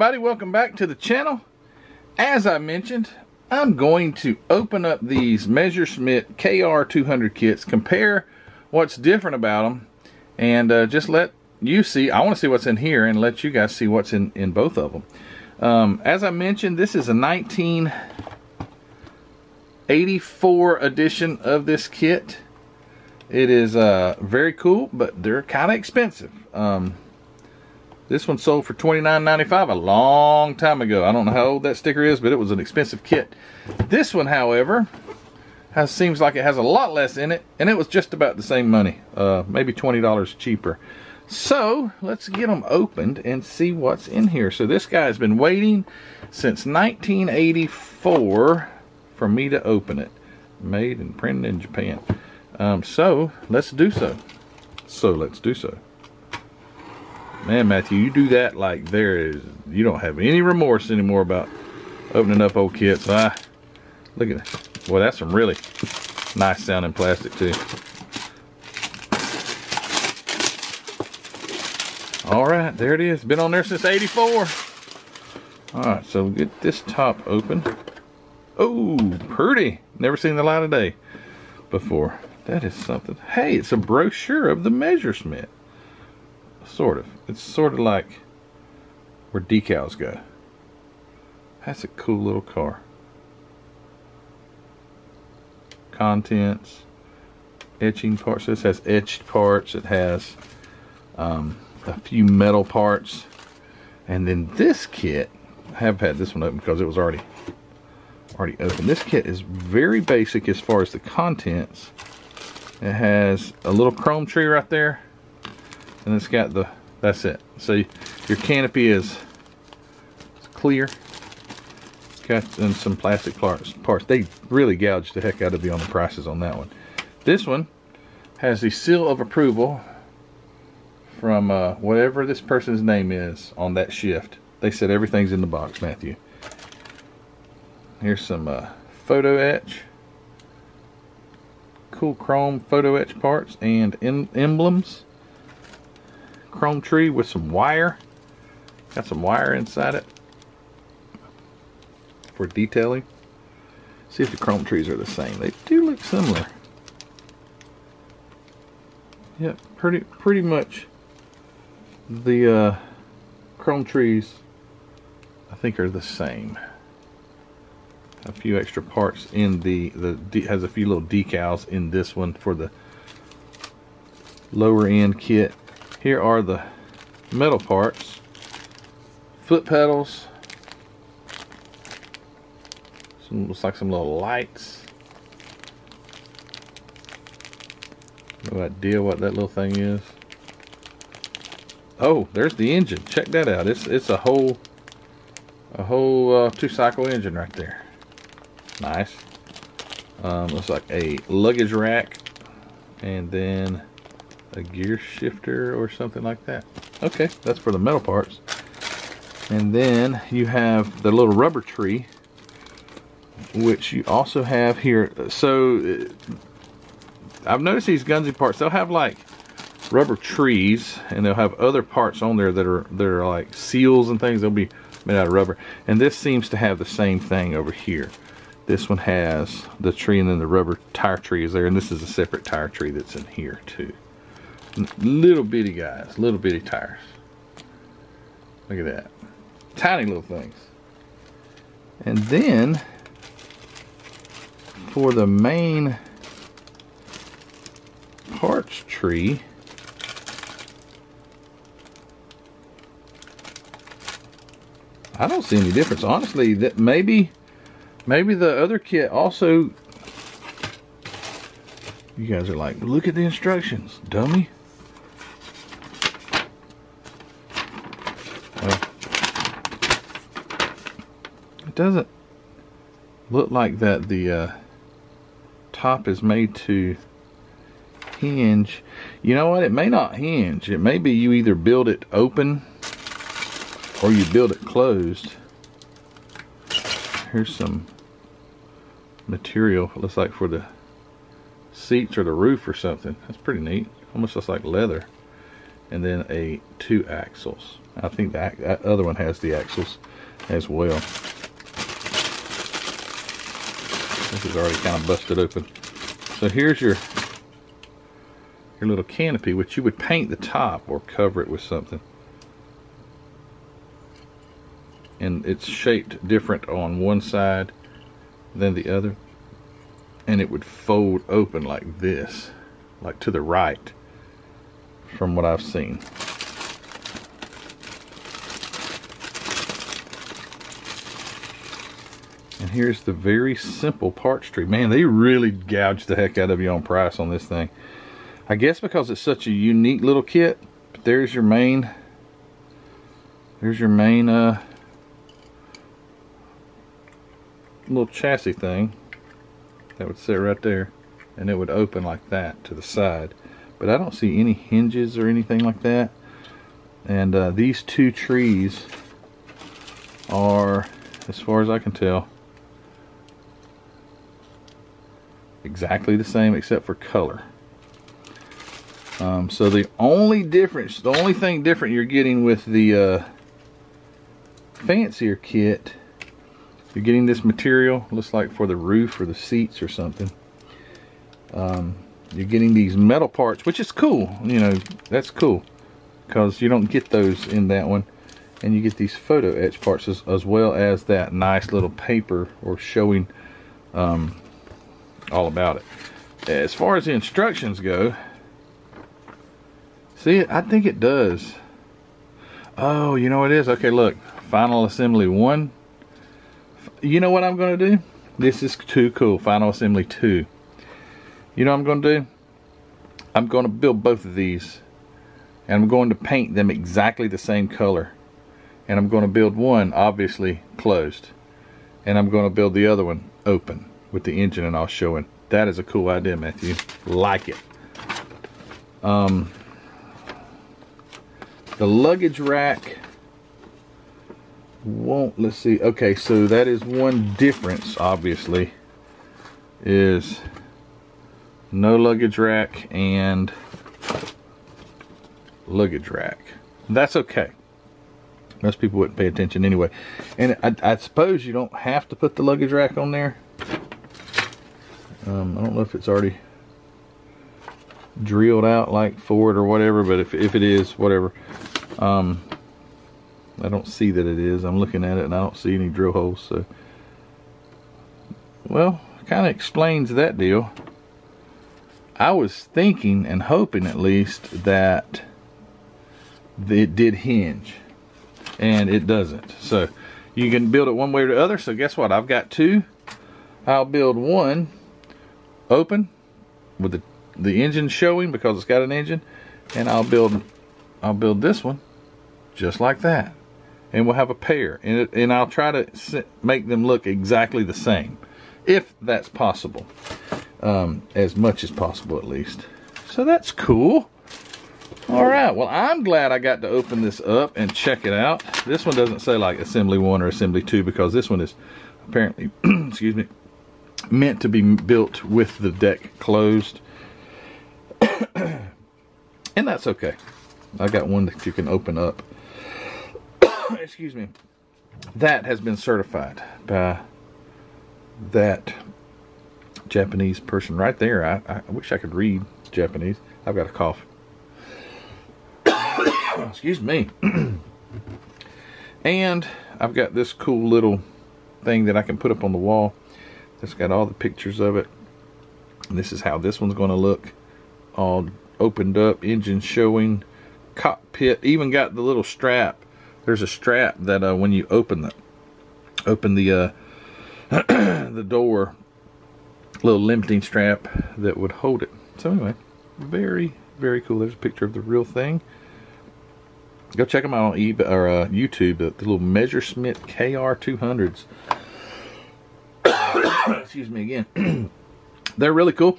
Everybody, welcome back to the channel. As I mentioned, I'm going to open up these Messerschmitt KR200 kits, compare what's different about them, and uh, just let you see. I want to see what's in here and let you guys see what's in, in both of them. Um, as I mentioned, this is a 1984 edition of this kit. It is uh, very cool, but they're kind of expensive. Um, this one sold for $29.95 a long time ago. I don't know how old that sticker is, but it was an expensive kit. This one, however, has seems like it has a lot less in it, and it was just about the same money, uh, maybe $20 cheaper. So, let's get them opened and see what's in here. So this guy's been waiting since 1984 for me to open it. Made and printed in Japan. Um, so, let's do so. So, let's do so. Man, Matthew, you do that like there is, you don't have any remorse anymore about opening up old kits. Ah, look at that. Boy, that's some really nice sounding plastic too. All right, there it is. Been on there since 84. All right, so get this top open. Oh, pretty. Never seen the light of day before. That is something. Hey, it's a brochure of the Messerschmitt. Sort of. It's sort of like where decals go. That's a cool little car. Contents, etching parts. This has etched parts. It has um, a few metal parts. And then this kit, I have had this one open because it was already already open. This kit is very basic as far as the contents. It has a little chrome tree right there. And it's got the, that's it. So your canopy is clear. Got some plastic parts. parts. They really gouged the heck out of you on the prices on that one. This one has the seal of approval from uh, whatever this person's name is on that shift. They said everything's in the box, Matthew. Here's some uh, photo etch. Cool chrome photo etch parts and emblems. Chrome tree with some wire. Got some wire inside it for detailing. See if the chrome trees are the same. They do look similar. Yep, pretty pretty much the uh, chrome trees I think are the same. A few extra parts in the the has a few little decals in this one for the lower end kit. Here are the metal parts, foot pedals. Some looks like some little lights. No idea what that little thing is. Oh, there's the engine. Check that out. It's it's a whole a whole uh, two cycle engine right there. Nice. Um, looks like a luggage rack and then a gear shifter or something like that. Okay, that's for the metal parts. And then you have the little rubber tree which you also have here. So uh, I've noticed these Gunze parts, they'll have like rubber trees and they'll have other parts on there that are that are like seals and things they'll be made out of rubber and this seems to have the same thing over here this one has the tree and then the rubber tire tree is there and this is a separate tire tree that's in here too little bitty guys little bitty tires look at that tiny little things and then for the main parts tree I don't see any difference. Honestly, that maybe maybe the other kit also you guys are like, look at the instructions, dummy. Doesn't look like that the uh, top is made to hinge. You know what? It may not hinge. It may be you either build it open or you build it closed. Here's some material, looks like for the seats or the roof or something. That's pretty neat. Almost looks like leather. and then a two axles. I think that, that other one has the axles as well. This is already kind of busted open. So here's your your little canopy, which you would paint the top or cover it with something. And it's shaped different on one side than the other. And it would fold open like this, like to the right, from what I've seen. And here's the very simple parts tree. Man, they really gouged the heck out of you on price on this thing. I guess because it's such a unique little kit, but there's your main, there's your main uh, little chassis thing that would sit right there and it would open like that to the side. But I don't see any hinges or anything like that. And uh, these two trees are, as far as I can tell, exactly the same except for color. Um, so the only difference, the only thing different you're getting with the uh, fancier kit, you're getting this material, looks like for the roof or the seats or something. Um, you're getting these metal parts, which is cool. You know, that's cool because you don't get those in that one. And you get these photo etch parts as, as well as that nice little paper or showing um, all about it. As far as the instructions go, See, I think it does. Oh, you know what it is? Okay, look. Final assembly one. You know what I'm going to do? This is too cool. Final assembly two. You know what I'm going to do? I'm going to build both of these. And I'm going to paint them exactly the same color. And I'm going to build one, obviously, closed. And I'm going to build the other one open with the engine and all showing. That is a cool idea, Matthew. Like it. Um, the luggage rack won't, let's see. Okay, so that is one difference, obviously, is no luggage rack and luggage rack. That's okay. Most people wouldn't pay attention anyway. And I, I suppose you don't have to put the luggage rack on there. Um, I don't know if it's already drilled out like Ford or whatever, but if, if it is, whatever. Um, I don't see that it is. I'm looking at it and I don't see any drill holes. So, well, kind of explains that deal. I was thinking and hoping at least that it did hinge and it doesn't. So you can build it one way or the other. So guess what? I've got two. I'll build one open with the the engine showing because it's got an engine and I'll build I'll build this one just like that. And we'll have a pair. And, it, and I'll try to make them look exactly the same if that's possible. Um, as much as possible at least. So that's cool. All right. Well I'm glad I got to open this up and check it out. This one doesn't say like assembly one or assembly two because this one is apparently excuse me meant to be built with the deck closed and that's okay. I got one that you can open up. Excuse me. That has been certified by that Japanese person right there. I, I wish I could read Japanese. I've got a cough. Excuse me. and I've got this cool little thing that I can put up on the wall. That's got all the pictures of it. And this is how this one's going to look all opened up, engine showing, cockpit, even got the little strap. There's a strap that uh, when you open the open the uh, the door, little limiting strap that would hold it. So anyway, very very cool. There's a picture of the real thing. Go check them out on eBay or uh, YouTube. The, the little Messerschmitt KR200s. Excuse me again. They're really cool.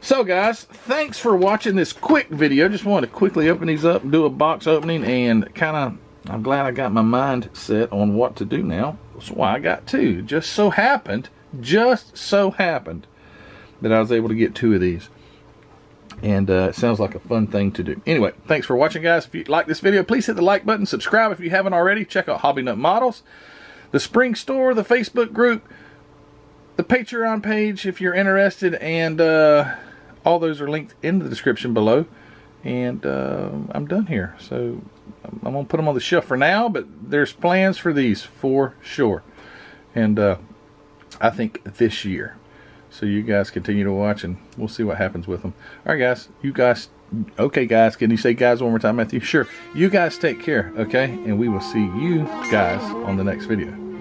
So guys, thanks for watching this quick video. Just wanted to quickly open these up do a box opening and kind of, I'm glad I got my mind set on what to do now. That's why I got two. Just so happened, just so happened that I was able to get two of these. and uh, it sounds like a fun thing to do. Anyway, thanks for watching, guys. If you like this video, please hit the like button. Subscribe if you haven't already. Check out Hobby Nut Models, the Spring Store, the Facebook group, the Patreon page if you're interested, and uh, all those are linked in the description below. And uh, I'm done here. So I'm going to put them on the shelf for now, but there's plans for these for sure. And uh, I think this year. So you guys continue to watch and we'll see what happens with them. All right, guys. You guys, okay, guys. Can you say guys one more time, Matthew? Sure. You guys take care, okay? And we will see you guys on the next video.